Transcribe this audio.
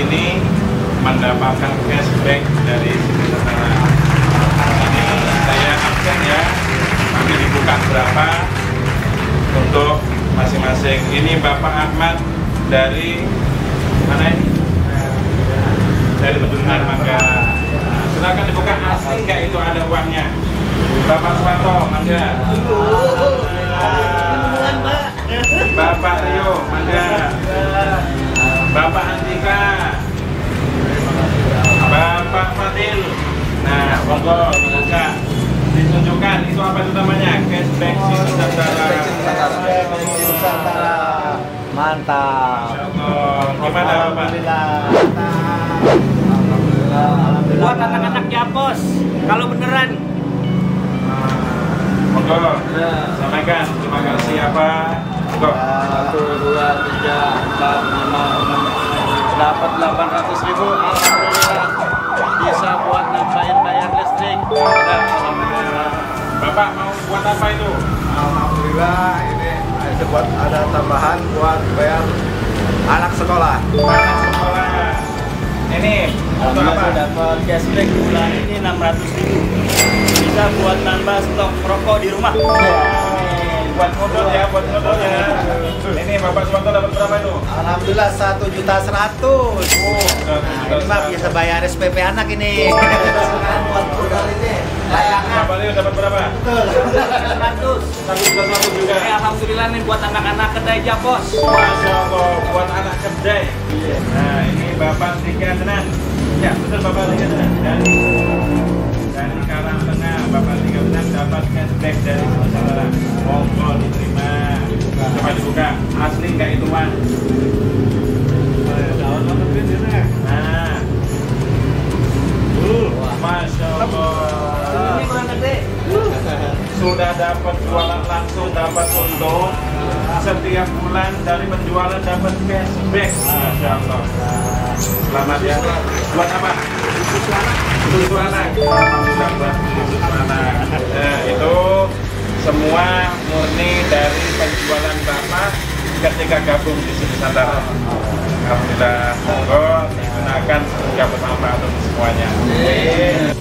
sini mendapatkan cashback dari Nusantara. Ini saya absen ya, nanti dibuka berapa untuk masing-masing. Ini Bapak Ahmad dari mana ini? Dari Bendungan Mangga. Nah, silakan dibuka asli nggak itu ada uangnya. Bapak Suwanto, mangga. Namanya? Cashback Nusantara. Mantap. Masya Allah. Gimana Bapak? Buat anak-anak Japos, kalau beneran Monggo, sampaikan. Terima kasih apa? Monggo. Satu, dua, tiga, empat, lima, enam, dapat delapan ratus ribu. Alhamdulillah apa itu? Alhamdulillah ini ada buat ada tambahan buat bayar anak sekolah. Anak sekolah. Ini untuk apa? dapat cashback bulan ini 600 ribu. Bisa buat nambah stok rokok di rumah. Buat modal ya, buat modal ya. Ini Bapak Suwanto dapat berapa itu? Alhamdulillah satu juta seratus. Nah, ini mah bisa bayar SPP anak ini. buat modal ini. Bapak Leo dapat berapa? 100 Satu juta satu juga. Eh, Alhamdulillah nih buat anak-anak kedai Japos Masya Allah, buat anak kedai. Nah, ini Bapak Tiga Tenan. Ya, betul Bapak Tiga Tenan. Dari dari Karang Tengah, Bapak Tiga Tenan dapat cashback dari Asli nggak itu uang? Nah. Uh, Masya Allah. Ini kurang gede sudah dapat jualan langsung dapat untung setiap bulan dari penjualan dapat cashback Masya Allah selamat ya buat apa? susu anak Alhamdulillah buat susu anak nah, itu semua murni dari penjualan bapak ketika gabung di sini Nusantara Alhamdulillah monggo digunakan semoga bermanfaat untuk semuanya. Ini